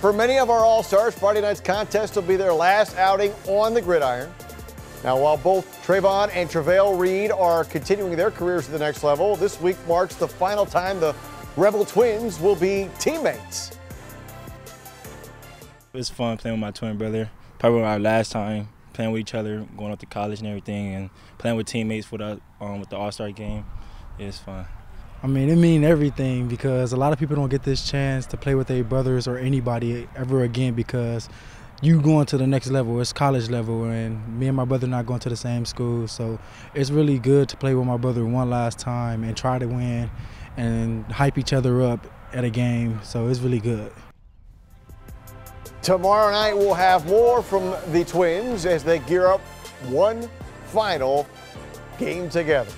For many of our All-Stars, Friday night's contest will be their last outing on the gridiron. Now, while both Travon and Travail Reid are continuing their careers to the next level, this week marks the final time the Rebel Twins will be teammates. It's fun playing with my twin brother. Probably our last time playing with each other, going up to college and everything, and playing with teammates for the um, with the All Star game. It's fun. I mean, it means everything because a lot of people don't get this chance to play with their brothers or anybody ever again because you going to the next level. It's college level, and me and my brother not going to the same school. So it's really good to play with my brother one last time and try to win and hype each other up at a game. So it's really good. Tomorrow night, we'll have more from the Twins as they gear up one final game together.